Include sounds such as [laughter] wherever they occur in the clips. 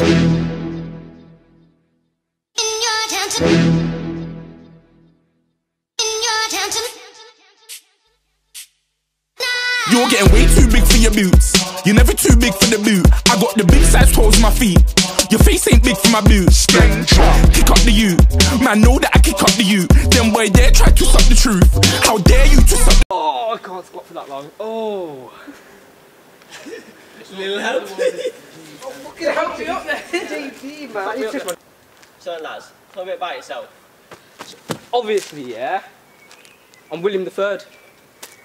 You're getting way too big for your boots. You're never too big for the boot. I got the big size toes on my feet. Your face ain't big for my boots. Kick up the you. Man, know that I kick up the you. Then boy dare try to suck the truth. How dare you to suck Oh, I can't squat for that long. Oh. Little help. Fucking help me up [laughs] there. JP, man. It's just- So lads, tell me a bit about yourself. Obviously, yeah. I'm William the Third,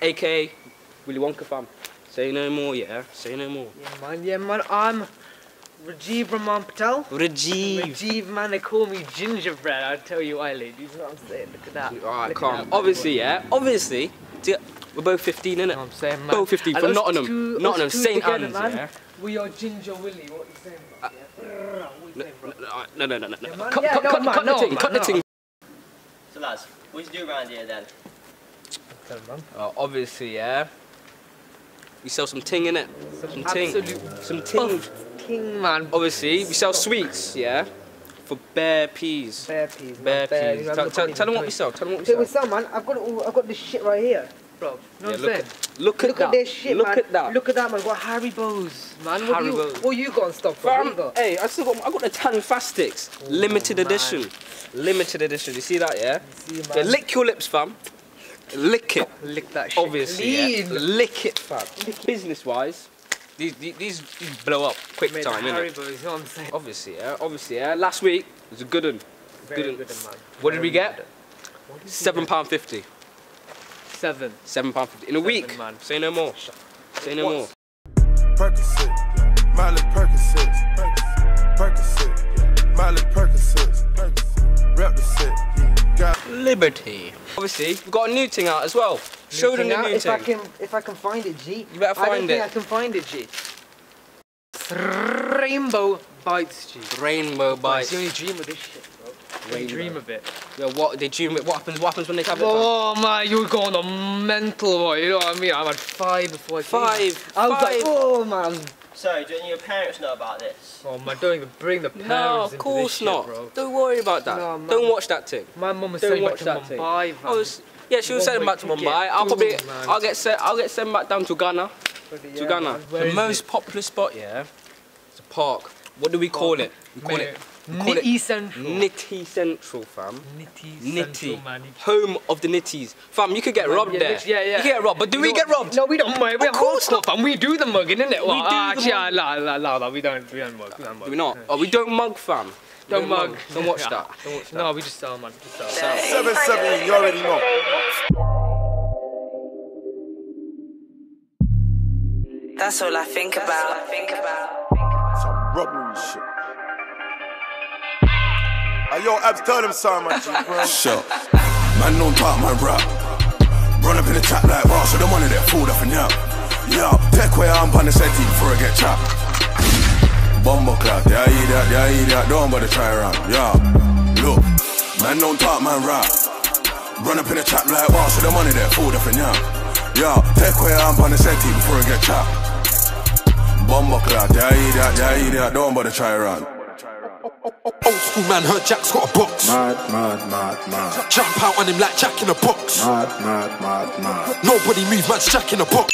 aka Willy Wonka fam. Say no more, yeah. Say no more. Yeah, man, yeah, man, I'm Rajiv Raman Patel. Rajiv. Rajiv, man, they call me gingerbread. I tell you why, ladies. You know what I'm saying? Look at that. Alright, Look at calm. that. Obviously, yeah. Obviously, d- we're both 15, innit? You know what I'm saying, man. Both 15 And from us Nottingham. two- us Nottingham, two St. together, Anne's, yeah. We are Ginger Willy. What are you saying, bro? Uh, yeah. What are you saying, bro? No, no, no, no, no. Yeah. Cut, Yeah, cut, no, cut, man, cut the no, thing, man, cut the no. thing. So lads, what do you do around here then? Tell 'em, man. Oh, obviously, yeah. We sell some ting in it. Some ting. Some ting. King, man. Obviously, we sell sweets, yeah. For bare peas. Bare peas. Bare Bare peas. man, Tell, look tell, at tell them what we sell. Tell them what we sell. man. I've got all, I've got this shit right here, bro. You know Yeah, what I'm look saying? at, look at Look that. at this shit, look man. at that. Look at that, man. Got Haribo's, man. What do you, Haribo's. what you got bro? What Fam, hey, I still got, I got the Tangfastics. Limited man. edition. Limited edition. You see that, yeah? See, Yeah, lick your lips, fam. Lick it. Lick that shit. Obviously, yeah. Lick it, fam. Business wise, these, these, these blow up quick Made time, innit? Haribo's, you know what I'm saying? Obviously, yeah. Obviously, yeah. Last week was a good one. Very Good. good, man. What did we get? good. What did we Seven pound fifty. Seven. Seven pound fifty in a Seven, week. man. Say no more. Say no more. Percocet, Miley Percocet, Percocet, Miley Percocet, rep the set, got Liberty. Obviously, we've got a new thing out as well. Show them Thing the out, new if I can, if I can find it, G. You better I don't find think it. I can find it, G. Rainbow bites, G. Rainbow I bites. see only dream of this shit, bro. They Rainbow. dream of it. Yeah, what they dream. it. What happens? What happens when they have it? Oh man, you're going on mental, boy. You know what I mean? I'm at five before I came. Five. I was like, five. oh man. So, do any of your parents know about this? Oh man, don't even bring the parents No, of course this shit, not. bro. Don't worry about that. No, man. Don't watch that thing. My mum was Don't sending back watch to that thing. Mumbai, fam. I was, yeah, she was One sending way back to ticket. Mumbai. I'll probably, man. I'll get sent, I'll get sent back down to Ghana. Bloody To yeah, Ghana. The most it? popular spot, yeah, it's a park. What do we call it? We call it, we call it Nitty Central. Nitty Central, fam. Nitty Nitty. Central, man. Home of the Nitties. Fam, you could get robbed yeah, there. literally, yeah, yeah. You could get robbed, but do we No, get robbed? No, we don't mug. We're Of course hardcore, fam. We do the mugging, innit? Well, do ah, the actually, mug. la, la, la, la, we don't, we don't mug. We don't mug. Do we not? Oh, we don't mug, fam. We Don't mug. Don't watch [laughs] that. Don't watch that. No, we just sell, man. Just sell. So- seven seven. You already know. That's all I think about. Think about. Some robbery shit. Yo, Abs, tell them something, man. G, bro. Sure. Man don't talk man rap. Run up in the trap like wow, so the money that fooled up and yeah. Yo, take away arm on the settee before I get chopped. Bumbo clock, yeah, eat that, yeah, eat that, don't bother try around. Yeah, look, man don't talk man rap. Run up in the trap like wow, so the money that fooled up and yeah. Yo, take away arm on the settee before I get chopped. Bumbo clock, yeah, eat that, yeah, eat that, don't bother try around. Old school man heard Jack's got a box. Mad, mad, mad, mad. Jump out on him like Jack in a box. Mad, mad, mad, mad. Nobody move, man's Jack in a box.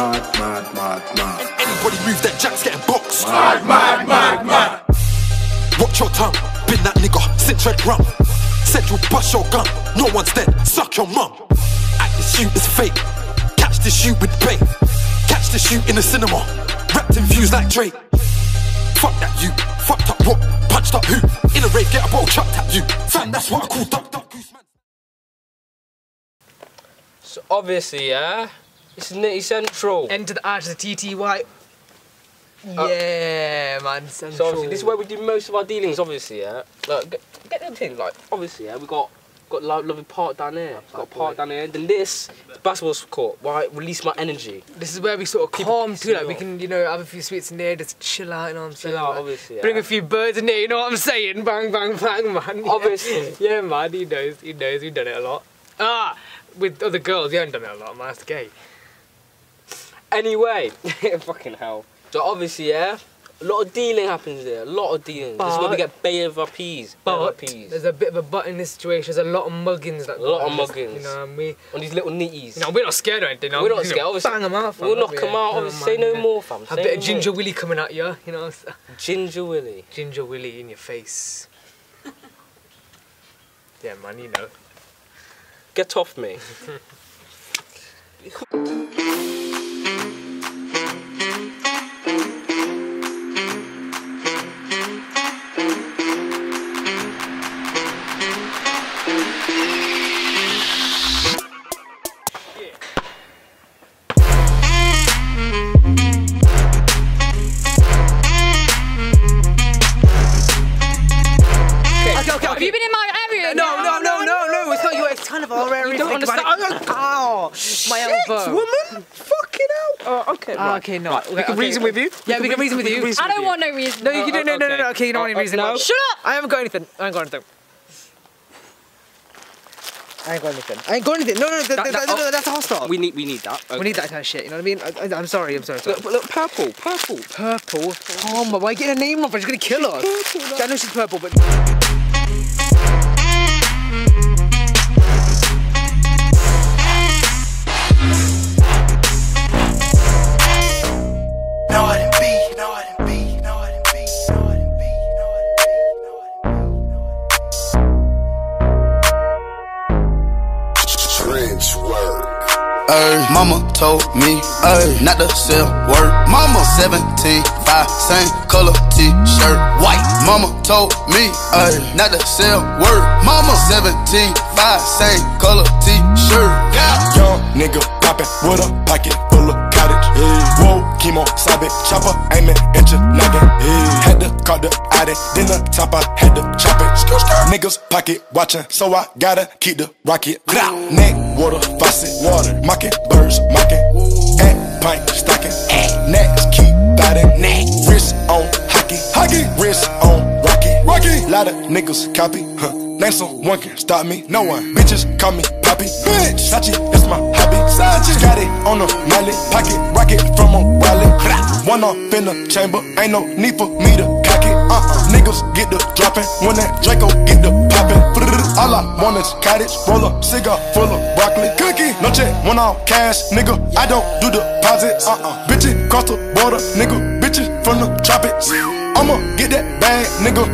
Mad, mad, mad, mad. Anybody move, then Jack's getting boxed. Mad, mad, mad, mad. Watch your tongue, been that nigga since red rum. Said you bust your gun, no one's dead, suck your mum. Act this shoot is fake, catch this shoot with bait. Catch this shoot in the cinema, wrapped in views like Drake. Fuck that you, fucked up what, punched up who? In a rave, get a bottle chucked at you. Fam, that's what I call duck duck goose man. So obviously, yeah, it's Nitty Central. Enter the arch of the TTY. Uh, yeah, man. Central. So obviously, this is where we do most of our dealings. Obviously, yeah. Look, get, get them thing. Like, obviously, yeah, we got got lo- lovely park down there. Got a park down there. Then this, the basketball court, where I release my energy. This is where we sort of People calm too. Like we can, you know, have a few sweets in there, just chill out. You know what I'm saying? out, man? obviously, Bring a few birds in there. You know what I'm saying? [laughs] Bang, bang, bang, man. Yeah. Obviously. Yeah, man. He knows. He knows. We've done it a lot. Ah, with other girls, you haven't done it a lot, man. That's gay. Anyway, [laughs] fucking hell. So obviously, yeah, A lot of dealing happens there. A lot of dealing. this is where we get bay of our peas. Bay of our But peas. there's a bit of a but in this situation. There's a lot of muggins that A lot of muggins. You know, we, On these little nitties. you know, we're not scared or anything. We're not scared, obviously. Bang them out. fam, we'll knock them out. No, Obviously, man, say no more, fam. A bit no of ginger willy coming at you. You know, Ginger Willy. ginger willy in your face. [laughs] yeah, man. You know. Get off me. [laughs] No, no, no, no, no. It's not your. It's kind of our area. You don't Think about understand. it. Ow, my elbow. woman! Fucking hell! Oh, okay. Ah, okay, no. we can reason with you. Yeah, we can reason with you. I don't want no reason. No, you can. No, no, no, no. okay. Okay, you don't want any Oh, reason. no. No. Shut up! I haven't got anything. I ain't got anything. I ain't got anything. I ain't got anything. No, no, no. That, That- that, that- no, that's hostile. We need, we need that. We need that kind of shit. You know what I mean? I, I, I'm sorry. I'm sorry. sorry. Look, look, purple, purple. Purple. Oh my! Why you getting a name wrong? She's gonna kill us. I know she's purple, but. Ay, mama told me, ay, not to sell word. Mama 17, 5, same color t-shirt, white. Mama told me, ay, not to sell word. Mama 17, 5, same color t-shirt. Yeah. Young nigga poppin' with a pocket full of cottage. Whoa, chemo, sabe, chopper, aiming at your noggin. Had to call the addict, then the top, I had to chop it. Niggas pocket watching, so I gotta keep the rocket. Neck, water, faucet, water, mocking, birds, mocking. At pint, stocking, next, keep biting. Neck, wrist on hockey, hockey, wrist on rocky, rocky. Lot of niggas copy, huh? Name someone can stop me, no one. Bitches call me Poppy, bitch. Sachi, that's my hobby. Sachi, got it on the mallet, pocket rocket from a wallet. One off in the chamber, ain't no need for me to Uh-uh. Niggas get the dropping when that Draco get the popping. All I want is cottage, roll up, cigar full of broccoli, cookie. No check, one off cash, nigga. I don't do deposits. Uh-uh. Bitches cross the border, nigga. Bitches from the tropics. I'ma get that bag, nigga.